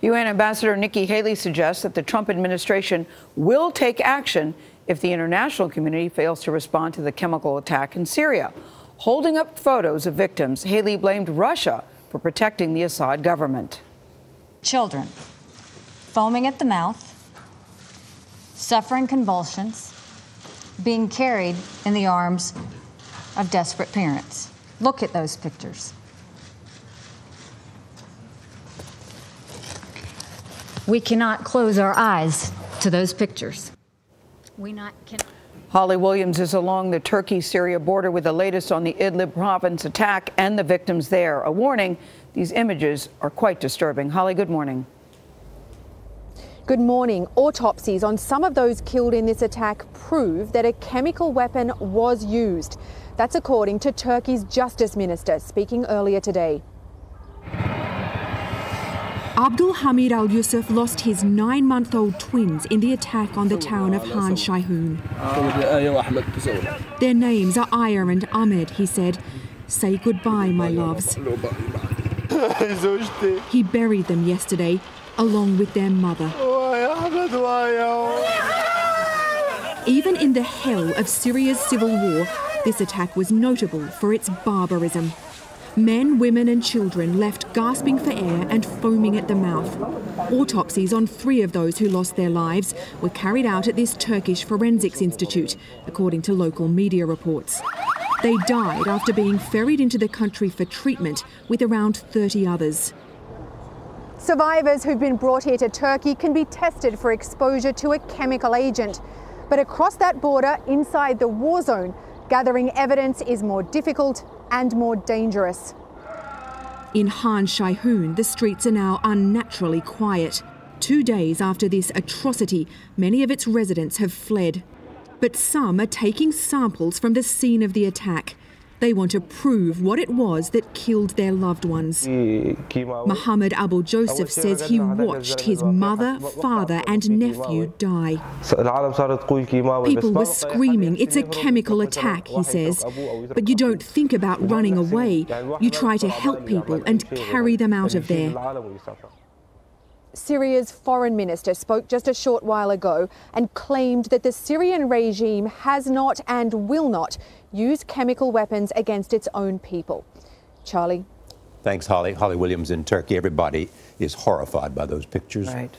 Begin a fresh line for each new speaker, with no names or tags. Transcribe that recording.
UN Ambassador Nikki Haley suggests that the Trump administration will take action if the international community fails to respond to the chemical attack in Syria. Holding up photos of victims, Haley blamed Russia for protecting the Assad government.
Children foaming at the mouth, suffering convulsions, being carried in the arms of desperate parents. Look at those pictures. We cannot close our eyes to those pictures. We not can.
Holly Williams is along the Turkey Syria border with the latest on the Idlib province attack and the victims there. A warning these images are quite disturbing. Holly, good morning.
Good morning. Autopsies on some of those killed in this attack prove that a chemical weapon was used. That's according to Turkey's justice minister speaking earlier today.
Abdul Hamid Al Yusuf lost his nine month old twins in the attack on the town of Khan Sheikhoun. Their names are Aya and Ahmed, he said. Say goodbye, my loves. He buried them yesterday, along with their mother. Even in the hell of Syria's civil war, this attack was notable for its barbarism. Men, women, and children left gasping for air and foaming at the mouth. Autopsies on three of those who lost their lives were carried out at this Turkish Forensics Institute, according to local media reports. They died after being ferried into the country for treatment with around 30 others.
Survivors who've been brought here to Turkey can be tested for exposure to a chemical agent. But across that border, inside the war zone, gathering evidence is more difficult and more dangerous.
In Khan Sheikhoun, the streets are now unnaturally quiet. Two days after this atrocity, many of its residents have fled. But some are taking samples from the scene of the attack. They want to prove what it was that killed their loved ones. Mohammed Abu Joseph says he watched his mother, father, and nephew die. People were screaming, it's a chemical attack, he says. But you don't think about running away. You try to help people and carry them out of there.
Syria's foreign minister spoke just a short while ago and claimed that the Syrian regime has not and will not use chemical weapons against its own people. Charlie.
Thanks, Holly. Holly Williams in Turkey. Everybody is horrified by those pictures.
Right.